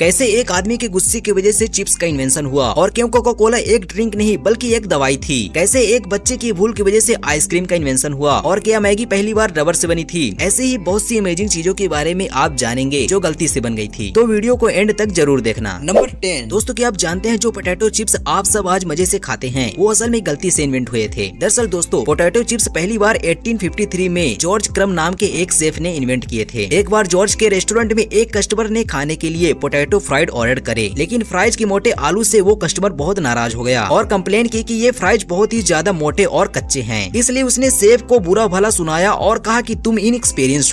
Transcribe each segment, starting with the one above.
कैसे एक आदमी के गुस्से की वजह से चिप्स का इन्वेंशन हुआ? और क्यों कोका कोला एक ड्रिंक नहीं बल्कि एक दवाई थी? कैसे एक बच्चे की भूल की वजह से आइसक्रीम का इन्वेंशन हुआ? और क्या मैगी पहली बार रबर से बनी थी? ऐसे ही बहुत सी अमेजिंग चीज़ों के बारे में आप जानेंगे जो गलती से बन गई थी। तो वीडियो को एंड तक ज़रूर देखना। Number ten. दोस्तों की आप जानते हैं जो पोटैटो चिप्स आप सब आज मज़े ऐसी खाते हैं? वो असल में गलती ऐसी इन्वेंट हुए थे। दरअसल दोस्तों पोटैटो चिप्स पहली बार 1853 में जॉर्ज क्रम नाम के एक सेफ़ ने इन्वेंट किए थे। एक बार जॉर्ज के रेस्टोरेंट में एक कस्टमर ने खाने के लिए पोटैटो फ्राइड ऑर्डर करे। लेकिन फ्राइज के मोटे आलू ऐसी वो कस्टमर बहुत नाराज़ हो गया और कम्प्लेन की ये फ्राइज बहुत ही ज़्यादा मोटे और कच्चे हैं। इसलिए उसने सेफ़ को बुरा भला सुनाया और कहा कि तुम इन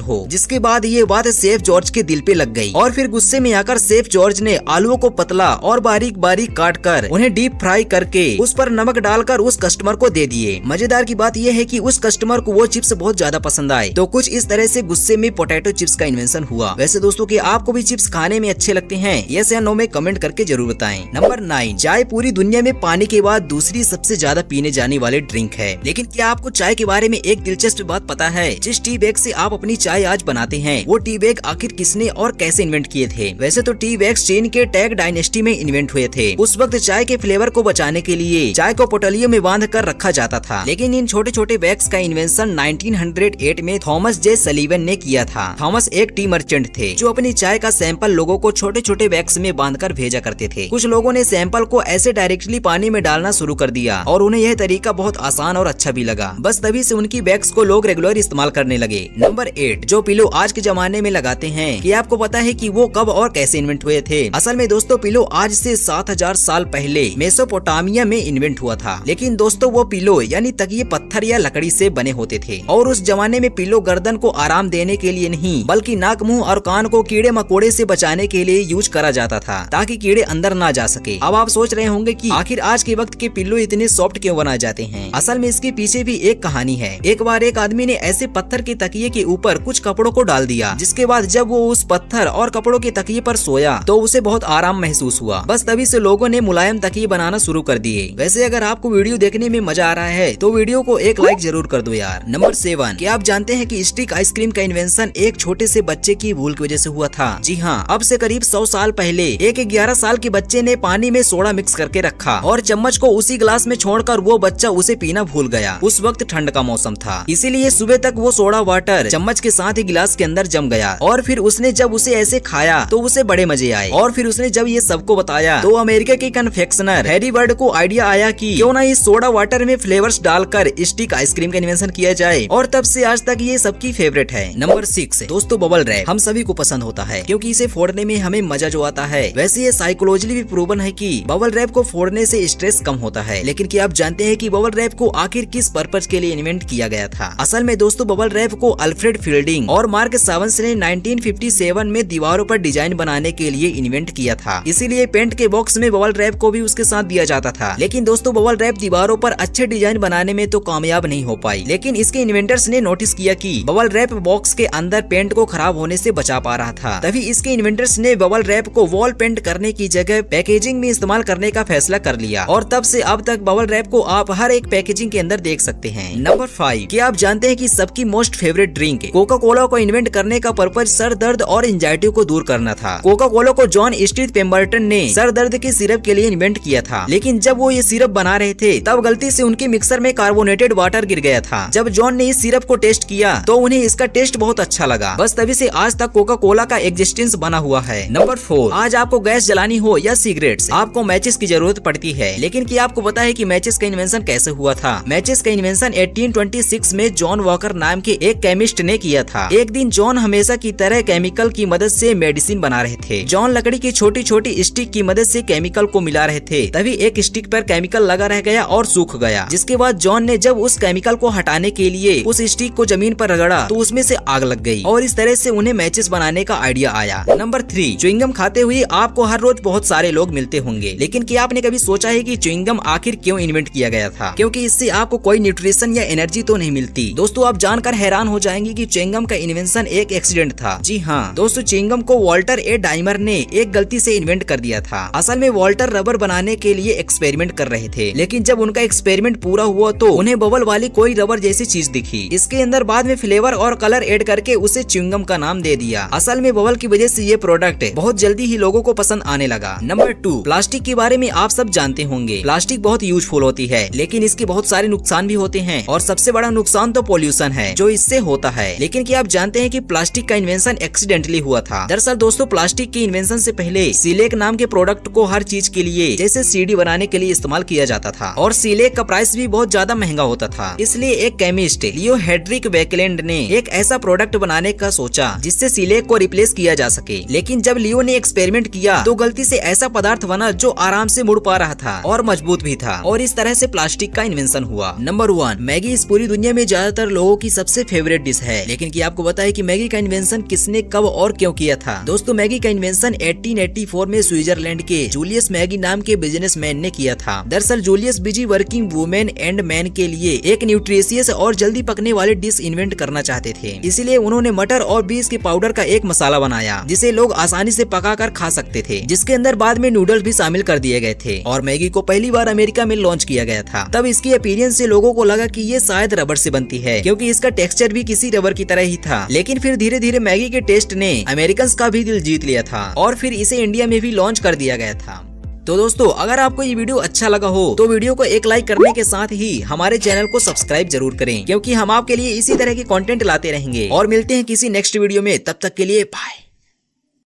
हो। जिसके बाद ये बात सेफ़ जॉर्ज के दिल पे लग गई और फिर गुस्से में आकर सेफ़ जॉर्ज ने आलुओं को पतला और बारीक बारीक काट कर उन्हें डीप फ्राई करके उस पर नमक डालकर उस कस्टमर को दे दिए। मज़ेदार की बात यह है कि उस कस्टमर को वो चिप्स बहुत ज़्यादा पसंद आए। तो कुछ इस तरह से गुस्से में पोटैटो चिप्स का इन्वेंशन हुआ। वैसे दोस्तों की आपको भी चिप्स खाने में अच्छे लगते हैं ये या नो में कमेंट करके ज़रूर बताएँ। नंबर नाइन चाय पूरी दुनिया में पानी के बाद दूसरी सबसे ज़्यादा पीने जाने वाले ड्रिंक है। लेकिन क्या आपको चाय के बारे में एक दिलचस्प बात पता है? जिस टी बैग से आप अपनी चाय आज बनाते हैं, वो टी बैग आखिर किसने और कैसे इन्वेंट किए थे? वैसे तो टी बैग चीन के टैग डायनेस्टी में इन्वेंट हुए थे। उस वक्त चाय के फ्लेवर को बचाने के लिए चाय को पोटलियों में बाँध कर रखा जाता था। लेकिन इन छोटे छोटे बैग्स का इन्वेंशन 1908 में थॉमस जे सलीवन ने किया था। थॉमस एक टी मर्चेंट थे, जो अपनी चाय का सैंपल लोगों को छोटे छोटे बैग्स में बाँध कर भेजा करते थे। कुछ लोगों ने सैंपल को ऐसे डायरेक्टली पानी में डालना शुरू कर दिया और उन्हें यह तरीका बहुत आसान और अच्छा भी लगा। बस तभी से उनकी बैग्स को लोग रेगुलर इस्तेमाल करने लगे। नंबर एट, जो पिलो आज के जमाने में लगाते हैं, कि आपको पता है की वो कब और कैसे इन्वेंट हुए थे? असल में दोस्तों, पिलो आज से सात साल पहले मेसोपोटामिया में इन्वेंट हुआ था। लेकिन दोस्तों, वो पिलो, यानी तकिए पत्थर या लकड़ी से बने होते थे। और उस जमाने में पिलो गर्दन को आराम देने के लिए नहीं, बल्कि नाक, मुँह और कान को कीड़े मकोड़े से बचाने के लिए यूज़ करा जाता था, ताकि कीड़े अंदर ना जा सके। अब आप सोच रहे होंगे कि आखिर आज के वक्त के पिल्लू इतने सॉफ्ट क्यों बनाए जाते हैं? असल में इसके पीछे भी एक कहानी है। एक बार एक आदमी ने ऐसे पत्थर के तकिए के ऊपर कुछ कपड़ों को डाल दिया, जिसके बाद जब वो उस पत्थर और कपड़ों के तकिए पर सोया तो उसे बहुत आराम महसूस हुआ। बस तभी से लोगों ने मुलायम तकिए बनाना शुरू कर दिए। वैसे अगर आपको वीडियो देखने में मज़ा आ रहा है तो वीडियो को एक लाइक ज़रूर कर दो यार। Number seven. क्या आप जानते हैं कि स्टिक आइसक्रीम का इन्वेंशन एक छोटे से बच्चे की भूल की वजह से हुआ था? जी हाँ अब से करीब सौ साल पहले, एक ग्यारह साल के बच्चे ने पानी में सोडा मिक्स करके रखा और चम्मच को उसी गिलास में छोड़कर वो बच्चा उसे पीना भूल गया। उस वक्त ठंड का मौसम था। इसीलिए सुबह तक वो सोडा वाटर चम्मच के साथ ही गिलास के अंदर जम गया और फिर उसने जब उसे ऐसे खाया तो उसे बड़े मज़े आए। और फिर उसने जब ये सबको बताया तो अमेरिका के कन्फेक्शनर हैरी बर्ड को आइडिया आया की क्यों ना इस सोडा वाटर में फ्लेवर्स डालकर स्टिक आइसक्रीम का इन्वेंशन किया जाए। और तब से आज तक ये सबकी फेवरेट है। नंबर सिक्स दोस्तों बबल रैप हम सभी को पसंद होता है, क्योंकि इसे फोड़ने में हमें मज़ा जो आता है। वैसे ये साइकोलॉजिकली भी प्रूवन है कि बबल रैप को फोड़ने से स्ट्रेस कम होता है। लेकिन क्या आप जानते हैं कि बबल रैप को आखिर किस पर्पज के लिए इन्वेंट किया गया था? असल में दोस्तों बबल रैप को अल्फ्रेड फील्डिंग और मार्क सावंस ने 1957 में दीवारों पर डिज़ाइन बनाने के लिए इन्वेंट किया था। इसीलिए पेंट के बॉक्स में बबल रैप को भी उसके साथ दिया जाता था। लेकिन दोस्तों बबल रैप दीवारों पर अच्छे डिज़ाइन बनाने में तो कामयाब नहीं हो पाई। लेकिन इसके इन्वेंटर्स ने नोटिस किया की बबल रैप बॉक्स के अंदर पेंट को खराब होने से बचा पा रहा था। तभी इसके इन्वेंटर्स ने बबल को वॉल पेंट करने की जगह पैकेजिंग में इस्तेमाल करने का फैसला कर लिया। और तब से अब तक बबल रैप को आप हर एक पैकेजिंग के अंदर देख सकते हैं। नंबर फाइव क्या आप जानते हैं कि सबकी most favourite drink Coca Cola को इन्वेंट करने का पर्पज सर दर्द और एंजाइटी को दूर करना था। कोका कोला को जॉन स्ट्रीट पेम्बर्टन ने सर दर्द के सिरप के लिए इन्वेंट किया था। लेकिन जब वो ये सिरप बना रहे थे, तब गलती से उनके मिक्सर में कार्बोनेटेड वाटर गिर गया था। जब जॉन ने इस सिरप को टेस्ट किया तो उन्हें इसका टेस्ट बहुत अच्छा लगा। बस तभी से आज तक कोका कोला का एग्जिस्टेंस बना हुआ है। Number four. आज आपको गैस जलानी हो या सिगरेट आपको मैचेस की ज़रूरत पड़ती है। लेकिन क्या आपको पता है कि मैचेस का इन्वेंशन कैसे हुआ था? मैचेस का इन्वेंशन 1826 में जॉन वॉकर नाम के एक केमिस्ट ने किया था। एक दिन जॉन हमेशा की तरह केमिकल की मदद से मेडिसिन बना रहे थे। जॉन लकड़ी की छोटी छोटी स्टिक की मदद से केमिकल को मिला रहे थे। तभी एक स्टिक पर केमिकल लगा रह गया और सूख गया। जिसके बाद जॉन ने जब उस केमिकल को हटाने के लिए उस स्टिक को ज़मीन पर रगड़ा तो उसमें से आग लग गई। और इस तरह से उन्हें मैचेस बनाने का आइडिया आया। नंबर थ्री च्विंगम खाते हुए आपको हर रोज बहुत सारे लोग मिलते होंगे। लेकिन क्या आपने कभी सोचा है कि च्विंगम आखिर क्यों इन्वेंट किया गया था? क्योंकि इससे आपको कोई न्यूट्रिशन या एनर्जी तो नहीं मिलती। दोस्तों, आप जानकर हैरान हो जाएँगे कि च्विंगम का इन्वेंशन एक एक्सीडेंट था। जी हाँ दोस्तों च्विंगम को वॉल्टर ए डाइमर ने एक गलती से इन्वेंट कर दिया था। असल में वॉल्टर रबर बनाने के लिए एक्सपेरिमेंट कर रहे थे। लेकिन जब उनका एक्सपेरिमेंट पूरा हुआ तो उन्हें बबल वाली कोई रबर जैसी चीज़ दिखी। इसके अंदर बाद में फ्लेवर और कलर एड करके उसे च्विंगम का नाम दे दिया। असल में बबल की वजह से ये प्रोडक्ट बहुत बहुत जल्दी ही लोगों को पसंद आने लगा। नंबर टू प्लास्टिक के बारे में आप सब जानते होंगे। प्लास्टिक बहुत यूजफुल होती है, लेकिन इसके बहुत सारे नुकसान भी होते हैं, और सबसे बड़ा नुकसान तो पोल्यूशन है, जो इससे होता है। लेकिन क्या आप जानते हैं कि प्लास्टिक का इन्वेंशन एक्सीडेंटली हुआ था? दरअसल दोस्तों, प्लास्टिक के इन्वेंशन से पहले सिलेक नाम के प्रोडक्ट को हर चीज़ के लिए, जैसे सीडी बनाने के लिए इस्तेमाल किया जाता था, और सिलेक का प्राइस भी बहुत ज़्यादा महँगा होता था। इसलिए एक केमिस्ट लियो हेड्रिक वेकलैंड ने एक ऐसा प्रोडक्ट बनाने का सोचा, जिससे सिलेक को रिप्लेस किया जा सके। लेकिन जब लियो ने एक्सपेरिमेंट किया तो गलती से ऐसा पदार्थ बना जो आराम से मुड़ पा रहा था और मज़बूत भी था और इस तरह से प्लास्टिक का इन्वेंशन हुआ। नंबर वन मैगी इस पूरी दुनिया में ज़्यादातर लोगों की सबसे फेवरेट डिश है। लेकिन की आपको बताए की मैगी का इन्वेंशन किसने कब और क्यों किया था? दोस्तों, मैगी का इन्वेंशन 1884 में स्विट्जरलैंड के जूलियस मैगी नाम के बिजनेसमैन ने किया था। दरअसल, Julius busy working women and men के लिए एक न्यूट्रिशियस और जल्दी पकने वाले डिश इन्वेंट करना चाहते थे। इसीलिए उन्होंने मटर और बीज के पाउडर का एक मसाला बनाया, जिसे लोग आसानी से पका कर खा सकते थे, जिसके अंदर बाद में नूडल्स भी शामिल कर दिए गए थे, और मैगी को पहली बार अमेरिका में लॉन्च किया गया था। तब इसकी अपीरियंस से लोगों को लगा कि ये शायद रबर से बनती है, क्योंकि इसका टेक्सचर भी किसी रबर की तरह ही था। लेकिन फिर धीरे धीरे मैगी के टेस्ट ने अमेरिकन का भी दिल जीत लिया था, और फिर इसे इंडिया में भी लॉन्च कर दिया गया था। तो दोस्तों, अगर आपको ये वीडियो अच्छा लगा हो तो वीडियो को एक लाइक करने के साथ ही हमारे चैनल को सब्सक्राइब ज़रूर करें, क्योंकि हम आपके लिए इसी तरह के कंटेंट लाते रहेंगे। और मिलते हैं किसी नेक्स्ट वीडियो में, तब तक के लिए बाय